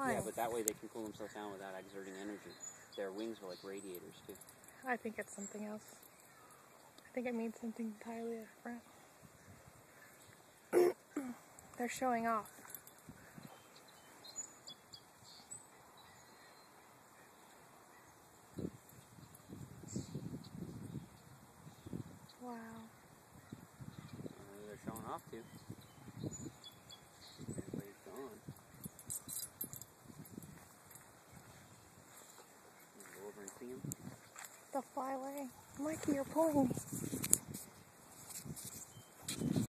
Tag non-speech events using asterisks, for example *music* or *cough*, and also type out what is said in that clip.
Why? Yeah, but that way they can cool themselves down without exerting energy. Their wings are like radiators too. I think it's something else. I think it means something entirely different. *coughs* They're showing off. Wow. They're showing off too. You over and. The flyway. Mikey, you're pulling me.